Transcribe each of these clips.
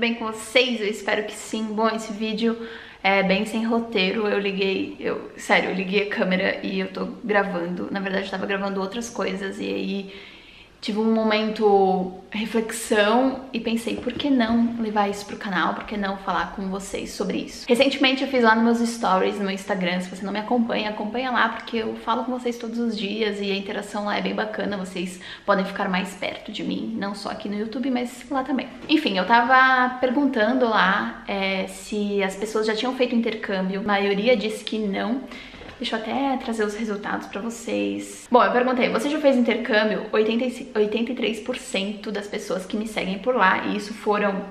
bem com vocês? Eu espero que sim. Bom, esse vídeo é bem sem roteiro. Eu liguei, eu, sério, eu liguei a câmera e eu tô gravando. Na verdade, eu tava gravando outras coisas e aí tive um momento reflexão e pensei, por que não levar isso pro canal? Por que não falar com vocês sobre isso? Recentemente eu fiz lá nos meus stories no meu Instagram, se você não me acompanha, acompanha lá porque eu falo com vocês todos os dias e a interação lá é bem bacana, vocês podem ficar mais perto de mim, não só aqui no YouTube, mas lá também. Enfim, eu tava perguntando lá é, se as pessoas já tinham feito intercâmbio, a maioria disse que não, Deixa eu até trazer os resultados pra vocês. Bom, eu perguntei, você já fez intercâmbio? 83% das pessoas que me seguem por lá, e isso foram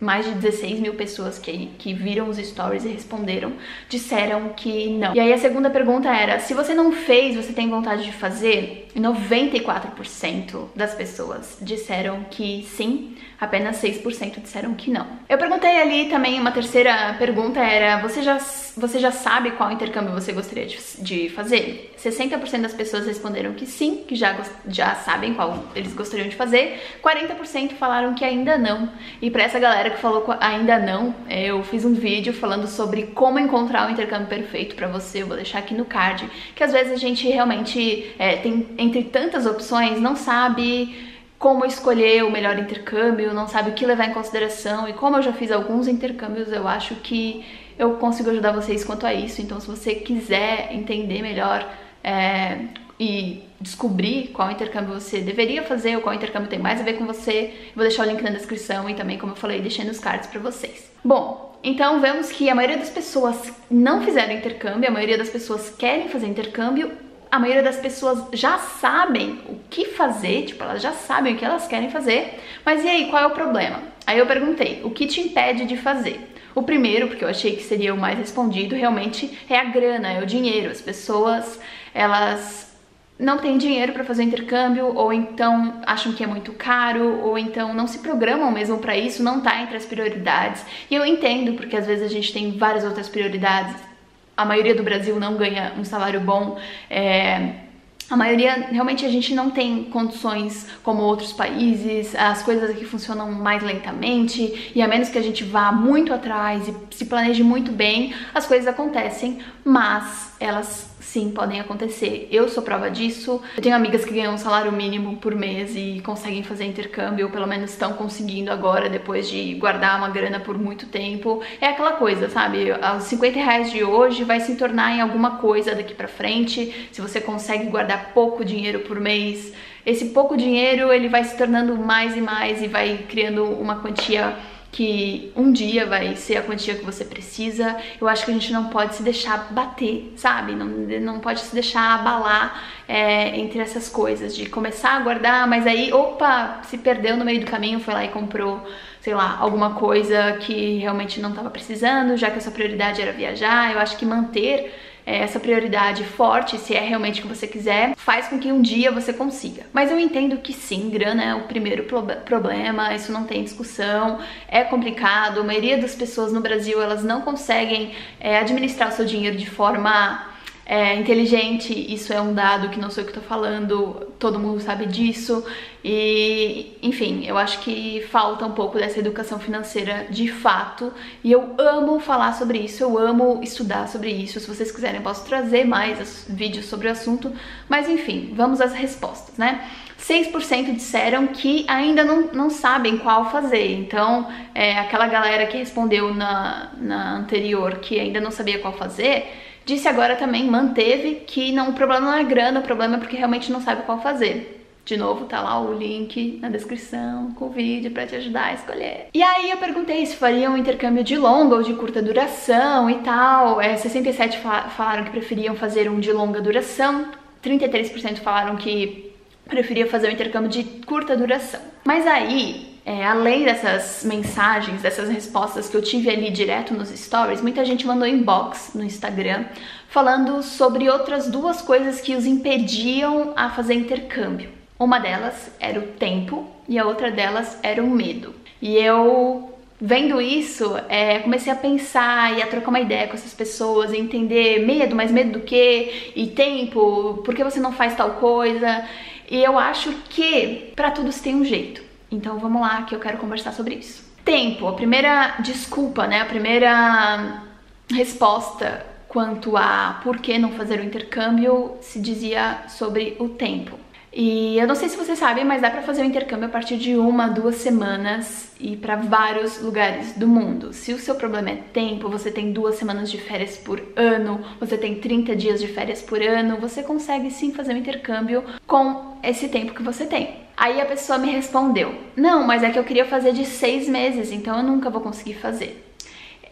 mais de 16 mil pessoas que, que viram os stories e responderam, disseram que não. E aí a segunda pergunta era, se você não fez, você tem vontade de fazer? 94% das pessoas disseram que sim, apenas 6% disseram que não. Eu perguntei ali também, uma terceira pergunta era, você já, você já sabe qual intercâmbio você gostaria de, de fazer? 60% das pessoas responderam que sim, que já, já sabem qual eles gostariam de fazer, 40% falaram que ainda não. E para essa galera que falou ainda não, eu fiz um vídeo falando sobre como encontrar o intercâmbio perfeito para você, eu vou deixar aqui no card, que às vezes a gente realmente é, tem entre tantas opções, não sabe como escolher o melhor intercâmbio, não sabe o que levar em consideração. E como eu já fiz alguns intercâmbios, eu acho que eu consigo ajudar vocês quanto a isso. Então, se você quiser entender melhor é, e descobrir qual intercâmbio você deveria fazer ou qual intercâmbio tem mais a ver com você, vou deixar o link na descrição e também, como eu falei, deixei nos cards para vocês. Bom, então vemos que a maioria das pessoas não fizeram intercâmbio, a maioria das pessoas querem fazer intercâmbio a maioria das pessoas já sabem o que fazer, tipo, elas já sabem o que elas querem fazer, mas e aí, qual é o problema? Aí eu perguntei, o que te impede de fazer? O primeiro, porque eu achei que seria o mais respondido, realmente é a grana, é o dinheiro. As pessoas, elas não têm dinheiro para fazer intercâmbio, ou então acham que é muito caro, ou então não se programam mesmo para isso, não tá entre as prioridades. E eu entendo, porque às vezes a gente tem várias outras prioridades a maioria do Brasil não ganha um salário bom. É, a maioria, realmente, a gente não tem condições como outros países, as coisas aqui funcionam mais lentamente, e a menos que a gente vá muito atrás e se planeje muito bem, as coisas acontecem, mas elas sim podem acontecer. Eu sou prova disso. Eu tenho amigas que ganham um salário mínimo por mês e conseguem fazer intercâmbio, ou pelo menos estão conseguindo agora, depois de guardar uma grana por muito tempo. É aquela coisa, sabe? Os 50 reais de hoje vai se tornar em alguma coisa daqui pra frente. Se você consegue guardar pouco dinheiro por mês, esse pouco dinheiro ele vai se tornando mais e mais e vai criando uma quantia que um dia vai ser a quantia que você precisa. Eu acho que a gente não pode se deixar bater, sabe? Não, não pode se deixar abalar é, entre essas coisas, de começar a guardar, mas aí, opa, se perdeu no meio do caminho, foi lá e comprou, sei lá, alguma coisa que realmente não estava precisando, já que a sua prioridade era viajar. Eu acho que manter essa prioridade forte, se é realmente o que você quiser, faz com que um dia você consiga. Mas eu entendo que sim, grana é o primeiro problema, isso não tem discussão, é complicado. A maioria das pessoas no Brasil elas não conseguem é, administrar o seu dinheiro de forma é, inteligente, isso é um dado que não sei o que tô falando, todo mundo sabe disso. E, enfim, eu acho que falta um pouco dessa educação financeira de fato. E eu amo falar sobre isso, eu amo estudar sobre isso. Se vocês quiserem, eu posso trazer mais vídeos sobre o assunto. Mas enfim, vamos às respostas, né? 6% disseram que ainda não, não sabem qual fazer. Então, é, aquela galera que respondeu na, na anterior que ainda não sabia qual fazer Disse agora também, manteve, que não, o problema não é grana, o problema é porque realmente não sabe qual fazer. De novo, tá lá o link na descrição com o vídeo para te ajudar a escolher. E aí eu perguntei se fariam um intercâmbio de longa ou de curta duração e tal. É, 67 falaram que preferiam fazer um de longa duração, 33% falaram que preferia fazer um intercâmbio de curta duração. Mas aí é, além dessas mensagens, dessas respostas que eu tive ali direto nos stories, muita gente mandou inbox no Instagram falando sobre outras duas coisas que os impediam a fazer intercâmbio. Uma delas era o tempo e a outra delas era o medo. E eu vendo isso, é, comecei a pensar e a trocar uma ideia com essas pessoas, entender medo, mas medo do quê? E tempo, por que você não faz tal coisa? E eu acho que para tudo se tem um jeito. Então vamos lá que eu quero conversar sobre isso. Tempo, a primeira desculpa, né? A primeira resposta quanto a por que não fazer o intercâmbio se dizia sobre o tempo. E eu não sei se vocês sabem, mas dá para fazer o intercâmbio a partir de uma, duas semanas e para vários lugares do mundo. Se o seu problema é tempo, você tem duas semanas de férias por ano, você tem 30 dias de férias por ano, você consegue sim fazer o intercâmbio com esse tempo que você tem. Aí a pessoa me respondeu: Não, mas é que eu queria fazer de seis meses, então eu nunca vou conseguir fazer.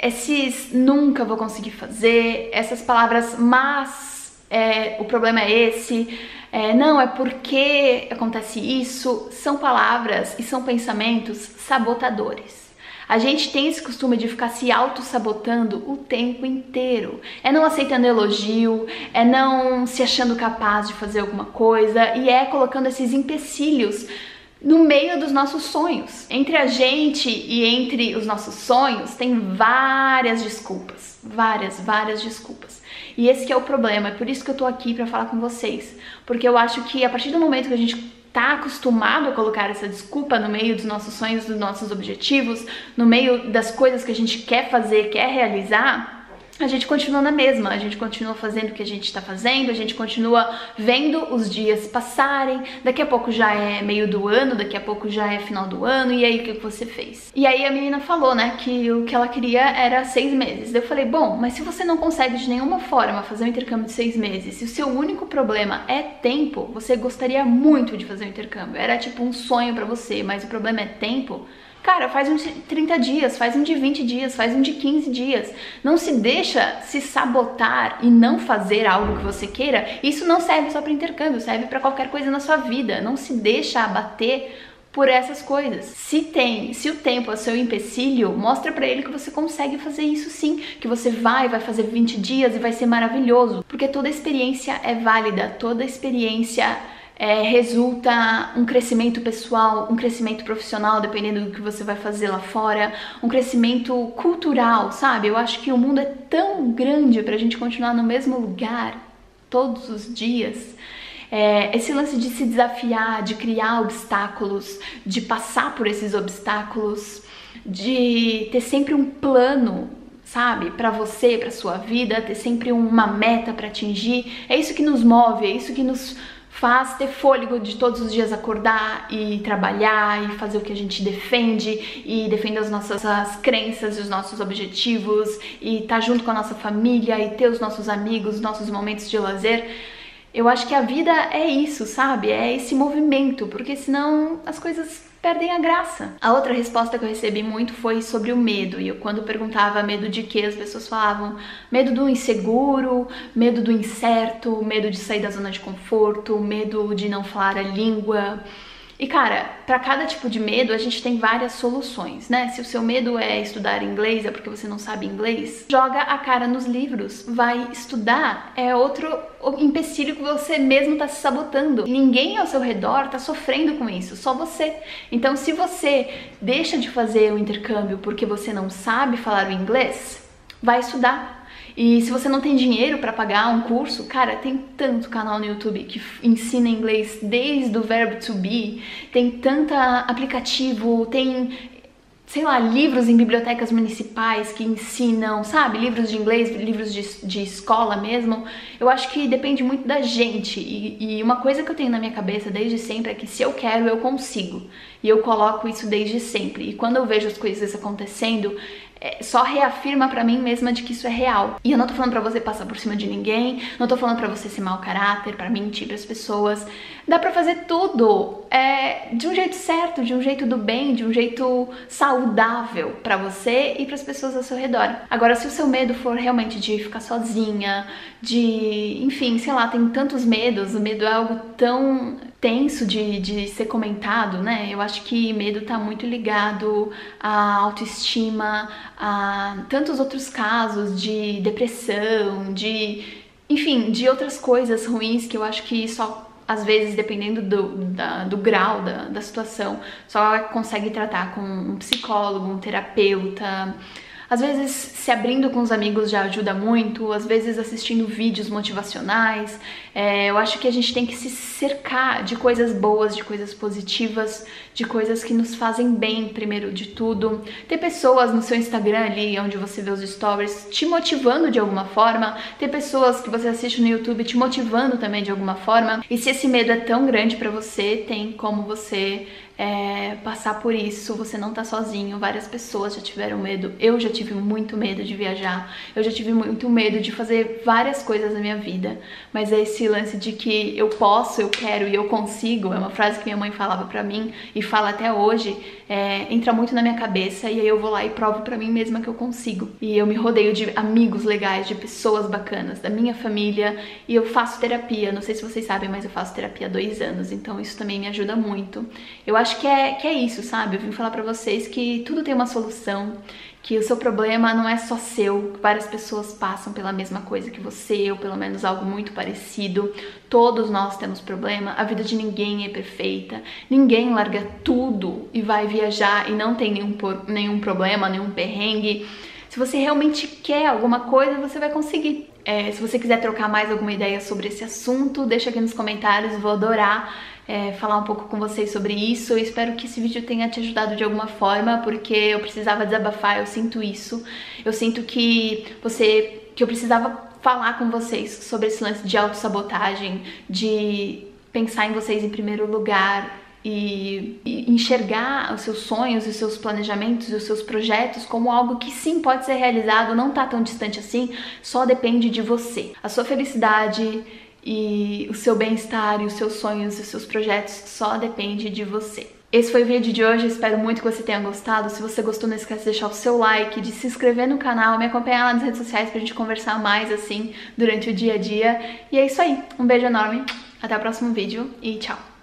Esses nunca vou conseguir fazer, essas palavras, mas é, o problema é esse é, não, é porque acontece isso, são palavras e são pensamentos sabotadores. A gente tem esse costume de ficar se auto-sabotando o tempo inteiro. É não aceitando elogio, é não se achando capaz de fazer alguma coisa e é colocando esses empecilhos no meio dos nossos sonhos. Entre a gente e entre os nossos sonhos tem várias desculpas, várias, várias desculpas. E esse é o problema, é por isso que eu tô aqui para falar com vocês, porque eu acho que a partir do momento que a gente tá acostumado a colocar essa desculpa no meio dos nossos sonhos, dos nossos objetivos, no meio das coisas que a gente quer fazer, quer realizar, a gente continua na mesma, a gente continua fazendo o que a gente está fazendo, a gente continua vendo os dias passarem, daqui a pouco já é meio do ano, daqui a pouco já é final do ano, e aí o que você fez? E aí a menina falou, né, que o que ela queria era seis meses. Eu falei, bom, mas se você não consegue de nenhuma forma fazer um intercâmbio de seis meses, se o seu único problema é tempo, você gostaria muito de fazer um intercâmbio, era tipo um sonho para você, mas o problema é tempo, Cara, faz um de 30 dias, faz um de 20 dias, faz um de 15 dias. Não se deixa se sabotar e não fazer algo que você queira. Isso não serve só para intercâmbio, serve para qualquer coisa na sua vida. Não se deixa abater por essas coisas. Se tem, se o tempo é seu empecilho, mostra para ele que você consegue fazer isso sim, que você vai, vai fazer 20 dias e vai ser maravilhoso, porque toda experiência é válida, toda experiência é, resulta um crescimento pessoal, um crescimento profissional, dependendo do que você vai fazer lá fora, um crescimento cultural, sabe? Eu acho que o mundo é tão grande para a gente continuar no mesmo lugar todos os dias. É, esse lance de se desafiar, de criar obstáculos, de passar por esses obstáculos, de ter sempre um plano sabe, para você, para sua vida, ter sempre uma meta para atingir. É isso que nos move, é isso que nos faz ter fôlego de todos os dias acordar e trabalhar e fazer o que a gente defende e defender as nossas as crenças e os nossos objetivos e estar tá junto com a nossa família e ter os nossos amigos, os nossos momentos de lazer. Eu acho que a vida é isso, sabe? É esse movimento, porque senão as coisas perdem a graça. A outra resposta que eu recebi muito foi sobre o medo. E eu, quando perguntava medo de que, as pessoas falavam medo do inseguro, medo do incerto, medo de sair da zona de conforto, medo de não falar a língua. E cara, para cada tipo de medo a gente tem várias soluções, né? Se o seu medo é estudar inglês, é porque você não sabe inglês, joga a cara nos livros, vai estudar. É outro empecilho que você mesmo tá se sabotando. Ninguém ao seu redor tá sofrendo com isso, só você. Então, se você deixa de fazer o intercâmbio porque você não sabe falar o inglês, vai estudar e se você não tem dinheiro para pagar um curso, cara, tem tanto canal no YouTube que ensina inglês desde o verbo to be, tem tanta aplicativo, tem sei lá, livros em bibliotecas municipais que ensinam, sabe? Livros de inglês, livros de, de escola mesmo. Eu acho que depende muito da gente. E, e, uma coisa que eu tenho na minha cabeça desde sempre é que se eu quero, eu consigo. E eu coloco isso desde sempre. E quando eu vejo as coisas acontecendo, é, só reafirma para mim mesma de que isso é real. E eu não tô falando para você passar por cima de ninguém, não tô falando para você ser mau caráter, para mentir para as pessoas. Dá para fazer tudo é, de um jeito certo, de um jeito do bem, de um jeito saudável para você e para as pessoas ao seu redor. Agora, se o seu medo for realmente de ficar sozinha, de, enfim, sei lá, tem tantos medos, o medo é algo tão tenso de, de ser comentado, né? Eu acho que medo tá muito ligado à autoestima, a tantos outros casos de depressão, de, enfim, de outras coisas ruins que eu acho que só às vezes, dependendo do, da, do grau da, da situação, só consegue tratar com um psicólogo, um terapeuta. Às vezes, se abrindo com os amigos já ajuda muito, às vezes, assistindo vídeos motivacionais. É, eu acho que a gente tem que se cercar de coisas boas, de coisas positivas, de coisas que nos fazem bem, primeiro de tudo. Ter pessoas no seu Instagram ali, onde você vê os stories, te motivando de alguma forma. Ter pessoas que você assiste no YouTube te motivando também de alguma forma. E se esse medo é tão grande para você, tem como você é, passar por isso, você não tá sozinho. Várias pessoas já tiveram medo. Eu já tive muito medo de viajar. Eu já tive muito medo de fazer várias coisas na minha vida. Mas é esse lance de que eu posso, eu quero e eu consigo. É uma frase que minha mãe falava pra mim e fala até hoje. É, entra muito na minha cabeça e aí eu vou lá e provo pra mim mesma que eu consigo. E eu me rodeio de amigos legais, de pessoas bacanas, da minha família. E eu faço terapia. Não sei se vocês sabem, mas eu faço terapia há dois anos. Então isso também me ajuda muito. Eu acho que é, que é isso, sabe? Eu vim falar pra vocês que tudo tem uma solução, que o seu problema não é só seu, várias pessoas passam pela mesma coisa que você, ou pelo menos algo muito parecido. Todos nós temos problema, a vida de ninguém é perfeita, ninguém larga tudo e vai viajar e não tem nenhum, nenhum problema, nenhum perrengue. Se você realmente quer alguma coisa, você vai conseguir. É, se você quiser trocar mais alguma ideia sobre esse assunto, deixa aqui nos comentários, vou adorar é, falar um pouco com vocês sobre isso. Eu espero que esse vídeo tenha te ajudado de alguma forma, porque eu precisava desabafar, eu sinto isso. Eu sinto que você que eu precisava falar com vocês sobre esse lance de autossabotagem, de pensar em vocês em primeiro lugar, e, enxergar os seus sonhos, os seus planejamentos e os seus projetos como algo que sim pode ser realizado, não tá tão distante assim, só depende de você. A sua felicidade e o seu bem-estar e os seus sonhos e os seus projetos só depende de você. Esse foi o vídeo de hoje, espero muito que você tenha gostado. Se você gostou, não esquece de deixar o seu like, de se inscrever no canal, me acompanhar lá nas redes sociais pra gente conversar mais assim durante o dia a dia. E é isso aí, um beijo enorme, até o próximo vídeo e tchau!